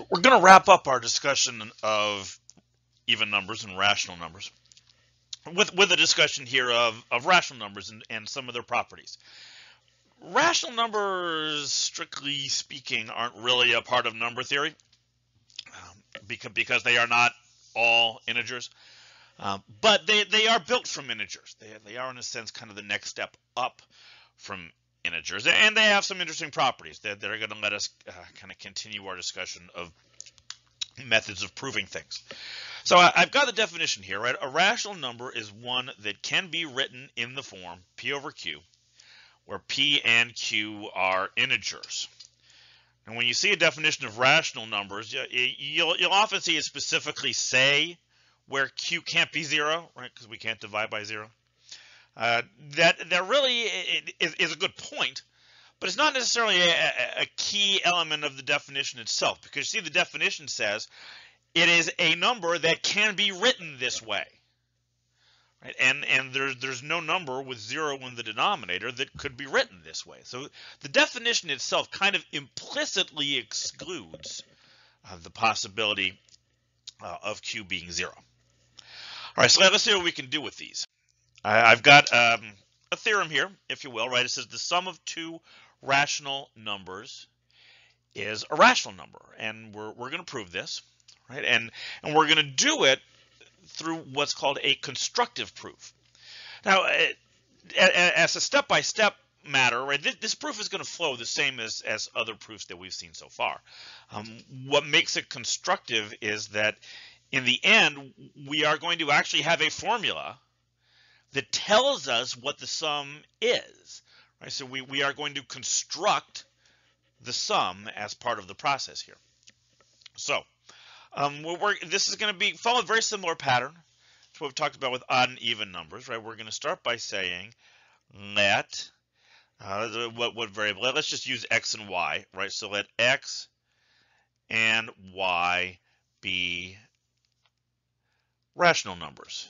So we're going to wrap up our discussion of even numbers and rational numbers with, with a discussion here of, of rational numbers and, and some of their properties. Rational numbers, strictly speaking, aren't really a part of number theory um, because, because they are not all integers. Um, but they, they are built from integers. They, they are, in a sense, kind of the next step up from integers. And they have some interesting properties that, that are going to let us uh, kind of continue our discussion of methods of proving things. So I, have got the definition here, right? A rational number is one that can be written in the form P over Q, where P and Q are integers. And when you see a definition of rational numbers, you'll, you'll often see it specifically say where Q can't be zero, right? Because we can't divide by zero. Uh, that that really is, is, a good point, but it's not necessarily a, a, key element of the definition itself. Because you see, the definition says it is a number that can be written this way. Right? And and there's there's no number with zero in the denominator that could be written this way. So the definition itself kind of implicitly excludes uh, the possibility uh, of q being zero. All right, so let's see what we can do with these. I, have got um, a theorem here, if you will, right? It says the sum of two rational numbers is a rational number, and we're, we're going to prove this, right? And, and we're going to do it through what's called a constructive proof. Now, as a step-by-step -step matter, right, this, this, proof is going to flow the same as, as other proofs that we've seen so far. Um, what makes it constructive is that in the end, we are going to actually have a formula that tells us what the sum is. Right? So we, we are going to construct the sum as part of the process here. So um, we're, this is going to be follow a very similar pattern to what we've talked about with odd and even numbers. Right? We're going to start by saying let uh, what what variable? Let's just use x and y. Right? So let x and y be rational numbers.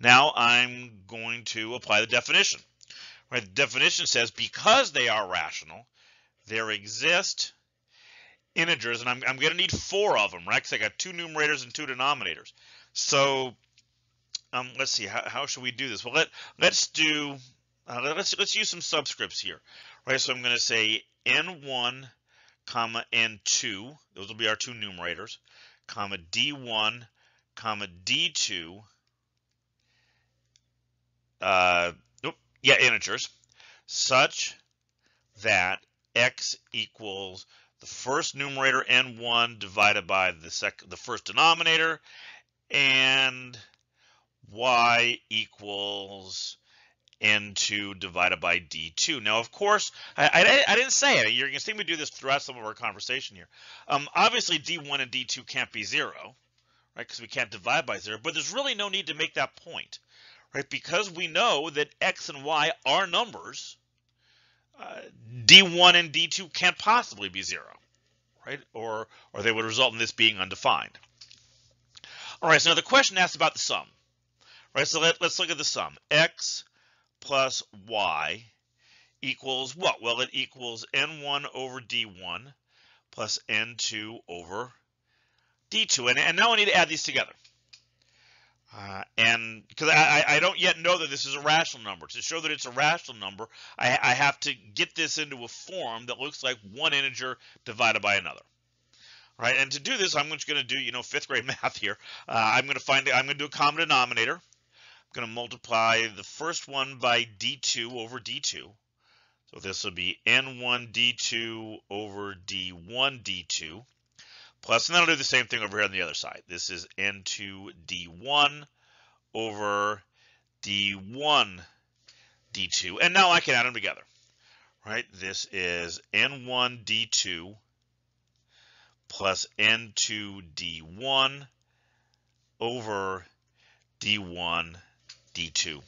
Now I'm going to apply the definition. Right, the definition says because they are rational, there exist integers, and I'm, I'm going to need four of them, right? Because I got two numerators and two denominators. So um, let's see, how, how should we do this? Well, let let's do uh, let's let's use some subscripts here, right? So I'm going to say n1, comma n2. Those will be our two numerators, comma d1, comma d2 uh, yeah, integers, such that x equals the first numerator n1 divided by the second, the first denominator, and y equals n2 divided by d2. Now, of course, I, I, I didn't say it. You're going to see me do this throughout some of our conversation here. Um, obviously, d1 and d2 can't be zero, right? Because we can't divide by zero. But there's really no need to make that point right? Because we know that x and y are numbers, uh, d1 and d2 can't possibly be zero, right? Or, or they would result in this being undefined. All right, so now the question asks about the sum, right? So let, let's look at the sum. x plus y equals what? Well, it equals n1 over d1 plus n2 over d2. And, and now I need to add these together. Uh, and because I, I don't yet know that this is a rational number. To show that it's a rational number, I, I have to get this into a form that looks like one integer divided by another. Right, and to do this, I'm just going to do, you know, fifth grade math here. Uh, I'm going to find, I'm going to do a common denominator. I'm going to multiply the first one by d2 over d2. So this will be n1 d2 over d1 d2 plus, and then I'll do the same thing over here on the other side. This is N2 D1 over D1 D2. And now I can add them together, right? This is N1 D2 plus N2 D1 over D1 D2.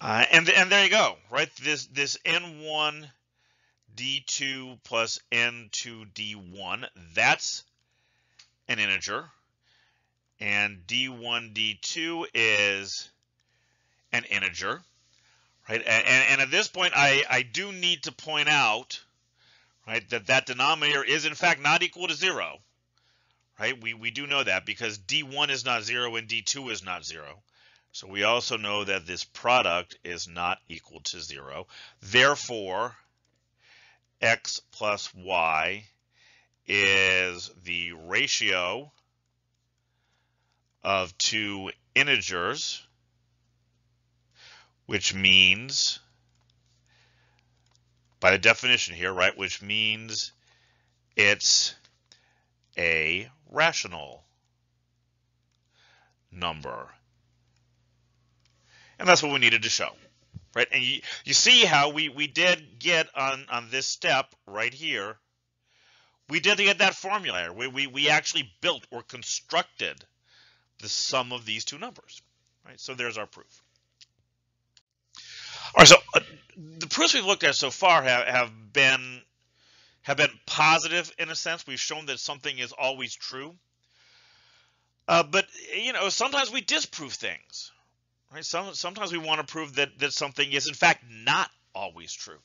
Uh, and, and there you go, right? This, this N1 d2 plus n2 d1. That's an integer. And d1 d2 is an integer. Right? And, and at this point, I, I do need to point out right? That that denominator is in fact not equal to zero, right? We, we do know that because D1 is not zero and D2 is not zero. So we also know that this product is not equal to zero. Therefore, x plus y is the ratio of two integers, which means, by the definition here, right, which means it's a rational number. And that's what we needed to show, right? And you, you see how we, we did get on, on this step right here, we did get that formula. We, we, we actually built or constructed the sum of these two numbers, right? So there's our proof. All right, so uh, the proofs we've looked at so far have, have been have been positive in a sense. We've shown that something is always true. Uh, but you know, sometimes we disprove things, right? Some, sometimes we want to prove that that something is in fact not always true.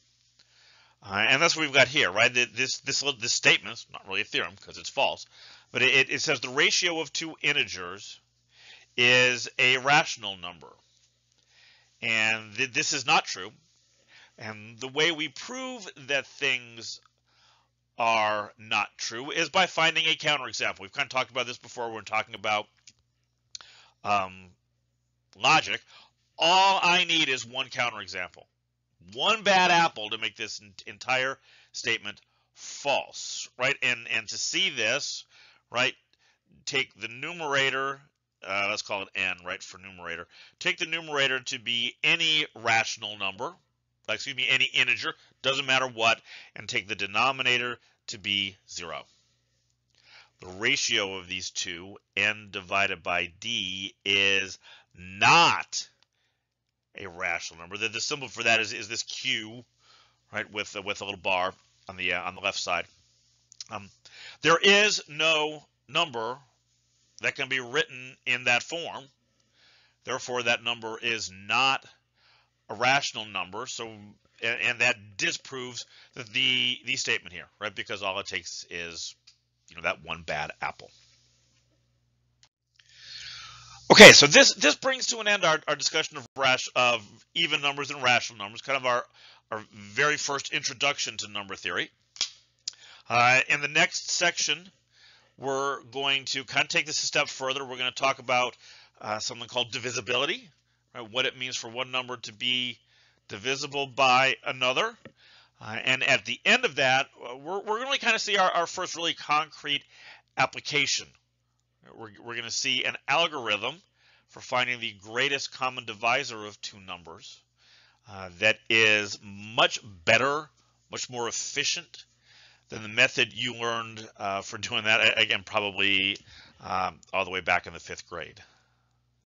Uh, and that's what we've got here, right? This this this statement is not really a theorem because it's false, but it, it says the ratio of two integers is a rational number, and th this is not true. And the way we prove that things are not true is by finding a counterexample. We've kind of talked about this before when we're talking about um, logic. All I need is one counterexample, one bad apple to make this entire statement false, right? And and to see this, right, take the numerator, uh, let's call it n, right, for numerator. Take the numerator to be any rational number, excuse me, any integer, doesn't matter what, and take the denominator to be zero. The ratio of these two, n divided by d, is not a rational number. The, the symbol for that is, is this q, right, with, uh, with a little bar on the, uh, on the left side. Um, there is no number that can be written in that form. Therefore, that number is not a rational number. So, and, and that disproves the, the the statement here, right? Because all it takes is, you know, that one bad apple. Okay, so this this brings to an end our, our discussion of rash of even numbers and rational numbers, kind of our our very first introduction to number theory. Uh, in the next section, we're going to kind of take this a step further. We're going to talk about uh, something called divisibility, right? what it means for one number to be divisible by another. Uh, and at the end of that, uh, we're, we're going to kind of see our, our first really concrete application. We're, we're going to see an algorithm for finding the greatest common divisor of two numbers uh, that is much better, much more efficient than the method you learned uh, for doing that, again, probably um, all the way back in the fifth grade.